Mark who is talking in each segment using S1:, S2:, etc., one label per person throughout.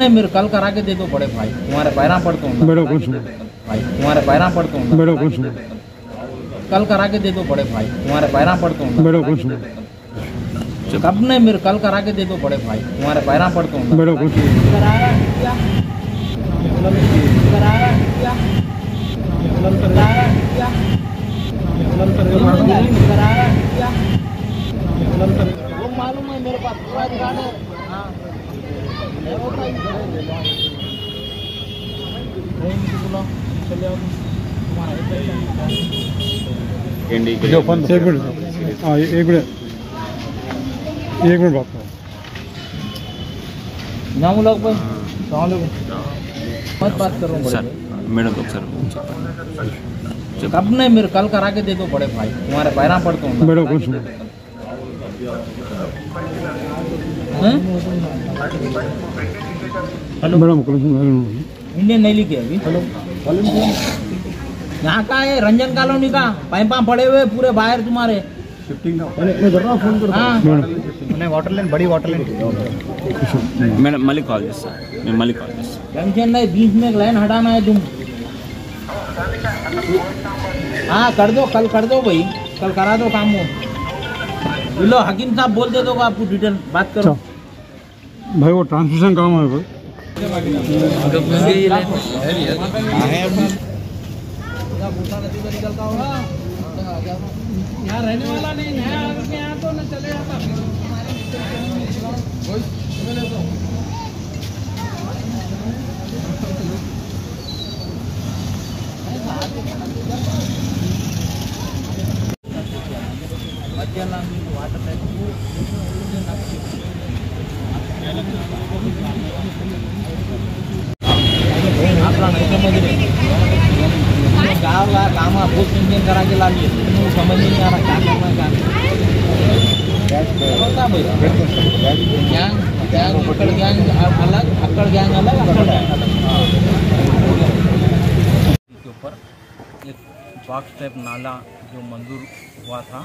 S1: नहीं मेरे कल करा के दे दो बड़े भाई। तुम्हारे पैरा पड़ता हूँ
S2: बेटा कौन
S1: भाई तुम्हारे पैरा पड़ता हूँ
S2: बेटा कौन
S1: कल करा के दे दो बड़े भाई। तुम्हारे पैरा पड़ता हूँ
S2: बेटा कौन
S1: कब नहीं मेरे कल करा के दे दो बड़े भाई? तुम्हारे पैरा पड़ता हूँ
S2: बेटा कौन
S1: मालूम है मेरे पास पूरा रिकॉर्ड है हाँ चले आओ तुम्हारा
S2: जो फन एक मिनट। हाँ, हाँ एक मिनट। एक मिनट बात
S1: हाँ। मत बात करो
S3: सर मैडम सर।
S1: अब नहीं मेरे कल करा के दे दो बड़े भाई। तुम्हारे पैरा पड़ता हूँ
S2: मैडम कुछ
S1: हेलो
S2: मैडम
S1: इंडियन नहीं लिखे अभी यहाँ का है रंजन कॉलोनी का पाइपा पड़े हुए पूरे बाहर तुम्हारे शिफ्टिंग
S2: का फ़ोन
S4: वाटर लाइन बड़ी water line
S3: madam Malik
S1: tension नहीं बीच में लाइन हटाना है तुम हाँ कर दो कल कर दो भाई कल करा दो काम वो लो हकीम साहब बोल दे दो आपको डिटेल बात करो
S2: भाई वो ट्रांसमिशन काम है
S1: आपला नाही समजले गाँव का काम आप बहुत इंजन करा के? ला लिए समझ नहीं आ रहा क्या करना है क्या। होता भाई गैंग गैंग अक्कड़ गैंग अलग अक्कड़ गैंग अलग अक्कड़ गैंग अलग के ऊपर एक बॉक्स टाइप नाला जो मंजूर हुआ था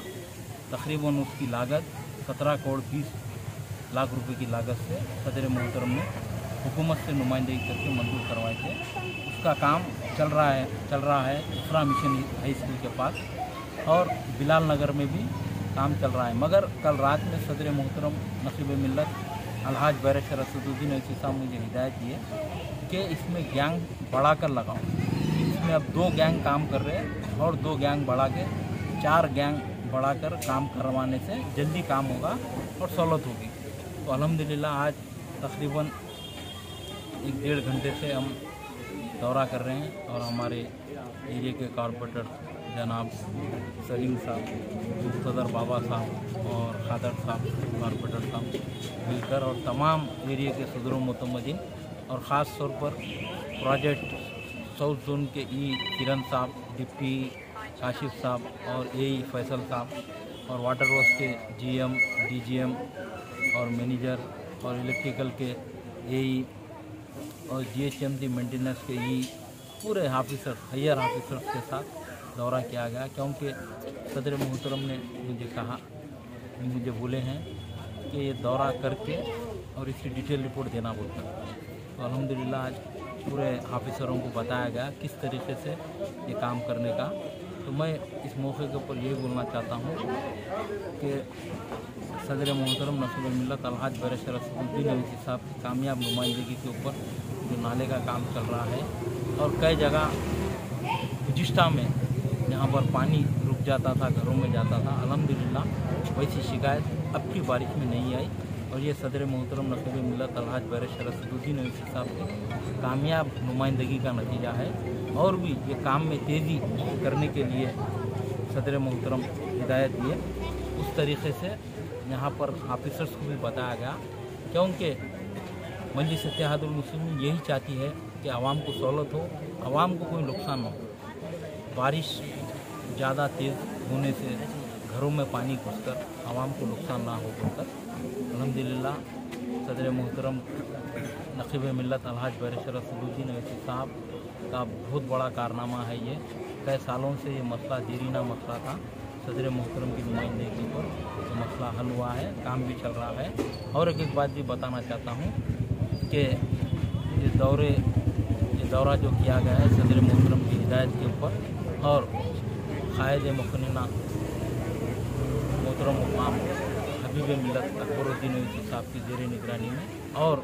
S1: तकरीबन उसकी लागत सत्रह करोड़ बीस लाख रुपए की लागत से सदर मोहतरम ने हुकूमत से नुमाइंदगी करके मंजूर करवाए थे। उसका काम चल रहा है, चल रहा है दूसरा मिशन हाई स्कूल के पास और बिलाल नगर में भी काम चल रहा है। मगर कल रात में सदर मोहतरम नसीब मिलत अलहाज बैरशर असदुद्दीन ऐसी साहब मुझे हिदायत दी है कि इसमें गैंग बढ़ा कर लगाओ। इसमें अब दो गैंग काम कर रहे हैं और दो गैंग बढ़ा के चार गैंग बढ़ाकर काम करवाने से जल्दी काम होगा और सहूलत होगी। तो अल्हम्दुलिल्लाह, आज तकरीबन एक डेढ़ घंटे से हम दौरा कर रहे हैं और हमारे एरिया के कॉरपोरेटर जनाब सलीम साहब, सदर बाबा साहब और खादर साहब कॉरपोरेटर साहब मिलकर और तमाम एरिया के सदरों मतमदिन और ख़ास तौर पर प्रोजेक्ट साउथ जोन के ई किरण साहब, डिप्टी काशिफ साहब और ए फैसल साहब और वाटर वर्क के जीएम डीजीएम और मैनेजर और इलेक्ट्रिकल के ए और जीएचएमसी मेंटेनेंस के ई पूरे ऑफिसर हायर ऑफिसर्स के साथ दौरा किया गया, क्योंकि सदर मोहतरम ने मुझे कहा, मुझे बोले हैं कि ये दौरा करके और इसकी डिटेल रिपोर्ट देना बोलकर तो अल्हम्दुलिल्लाह, आज पूरे ऑफिसरों को बताया गया किस तरीके से ये काम करने का। तो मैं इस मौके के ऊपर यही बोलना चाहता हूँ कि सदर मोहतरम नसीब मिलत अलहाज अवैसी साहब की कामयाब नुमाइंदगी के ऊपर जो नाले का काम चल रहा है और कई जगह गुजिश्ता में जहाँ पर पानी रुक जाता था, घरों में जाता था। अलहमदिल्ला वैसी शिकायत अब की बारिश में नहीं आई और ये सदर मोहतरम नसीब मिलत अलहाज बैरशर असदुद्दीन अवैसी साहब की कामयाब नुमाइंदगी का नतीजा है और भी ये काम में तेज़ी करने के लिए सदर मोहतरम हिदायत दिए। उस तरीके से यहाँ पर ऑफिसर्स को भी बताया गया क्योंकि मजलिस इतिहादुलमसलिम यही चाहती है कि आवाम को सहूलत हो, आवाम को कोई नुकसान ना हो। बारिश ज़्यादा तेज़ होने से घरों में पानी घुसकर आवाम को नुकसान ना हो बोलकर अलहमदिल्ला सदर मोहतरम नकीब मिलत अलहाज बैरशर सदुद्दीन अवैसी साहब का बहुत बड़ा कारनामा है ये। कई सालों से ये मसला देरीना मसला था। सदर मोहतरम की नुमाइंदगी पर मसला हल हुआ है, काम भी चल रहा है। और एक एक बात भी बताना चाहता हूँ कि दौरे, ये दौरा जो किया गया है, सदर मोहतरम की हिदायत के ऊपर और कायद मकनना मोहतरम मकाम हबीब मिलत अकबरुद्दीन यूसुफ साहब की जेर निगरानी में और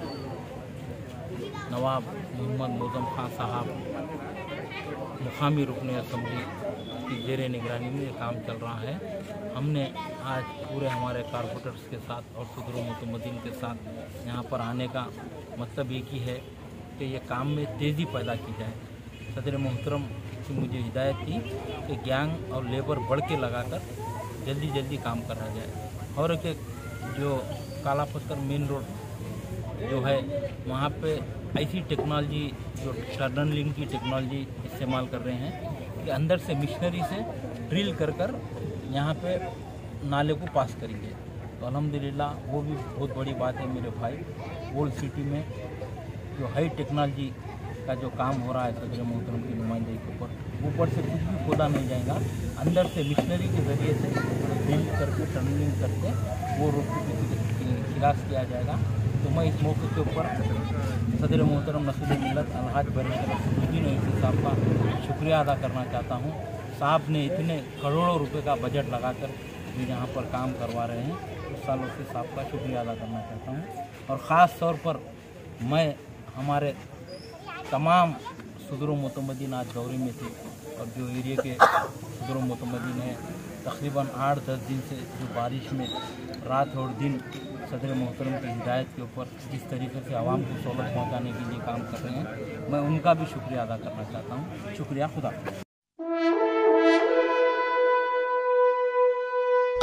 S1: नवाब मोहम्मद मोजम खान साहब मुकामी रुकन असम्बली की जेर निगरानी में ये काम चल रहा है। हमने आज पूरे हमारे कारपोरेटर्स के साथ और सदर मुतमदीन के साथ यहाँ पर आने का मतलब एक ही है कि ये काम में तेज़ी पैदा की जाए। सदर मोहतरम की मुझे हिदायत थी कि गैंग और लेबर बढ़ के लगाकर जल्दी जल्दी काम करा जाए। और एक एक जो काला पत्थर मेन रोड जो है, वहाँ पे ऐसी टेक्नोलॉजी जो टर्नलिंग की टेक्नोलॉजी इस्तेमाल कर रहे हैं कि अंदर से मिशनरी से ड्रिल कर कर यहाँ पे नाले को पास करेंगे। तो अल्हम्दुलिल्लाह, वो भी बहुत बड़ी बात है मेरे भाई। ओल्ड सिटी में जो हाई टेक्नोलॉजी का जो काम हो रहा है सदर मोहतरम की नुमाइंदगी के ऊपर ऊपर से कुछ भी खोदा नहीं जाएगा। अंदर से मिशनरी के ज़रिए से ड्रिल करके टनलिंग करके वो रोड को खिलास किया जाएगा। तो मैं इस मौके के ऊपर सदर मोहतरम नसुल मिलत अलहाज बरसुद्दीन यूसुफ साहब का शुक्रिया अदा करना चाहता हूँ। साहब ने इतने करोड़ों रुपए का बजट लगाकर जो यहाँ पर काम करवा रहे हैं। उस सालों से साहब का शुक्रिया अदा करना चाहता हूँ। और ख़ास तौर पर मैं, हमारे तमाम सदर मतमदीन आज दौरे में थे और जो एरिए के सदर मतमदीन हैं, तकरीबन आठ दस दिन से जो बारिश में रात और दिन सदर मोहतरम की हिदायत के ऊपर जिस तरीके से आवाम को सहूलत पहुँचाने के लिए काम कर रहे हैं, मैं उनका भी शुक्रिया अदा करना चाहता हूँ। शुक्रिया, खुदा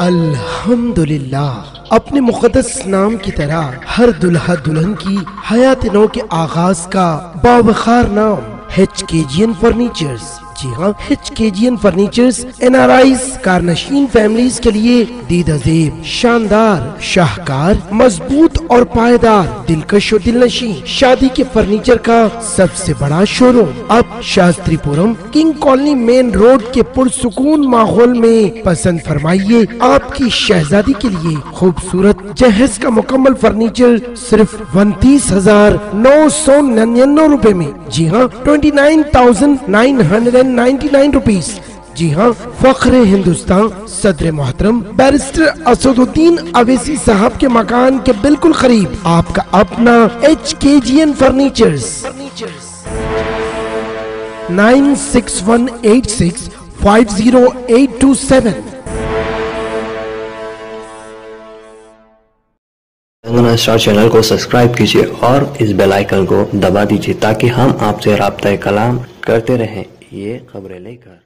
S4: अल्हम्दुलिल्लाह, अपने मुकदस नाम की तरह हर दुल्हा दुल्हन की हयात नौ के आगाज़ का बावखार नाम H K G N furnitures जी हाँ H K G N furnitures N R I कारनशीन families के लिए दीदजेब, शानदार, शाहकार, मज़बूत और पायदार, दिलकश और दिल दिलनशी शादी के फर्नीचर का सबसे बड़ा शोरूम अब Shastripuram king colony main road के पुरसुकून माहौल में पसंद फरमाइए आपकी शहजादी के लिए खूबसूरत जहेज का मुकम्मल फर्नीचर सिर्फ़ उनतीस हज़ार नौ सौ निन्यानवे रूपए में। जी हाँ twenty nine thousand nine hundred and ninety nine जी हाँ फख्र हिंदुस्तान, सदर मोहतरम, बैरिस्टर असदुद्दीन अवेसी साहब के मकान के बिल्कुल करीब आपका अपना H K G N furniture nine six one eight six five zero eight two seven.
S5: Telangana star channel को सब्सक्राइब कीजिए और इस बेल आइकन को दबा दीजिए ताकि हम आपसे रबता कलाम करते रहें। ये खबरें लेकर।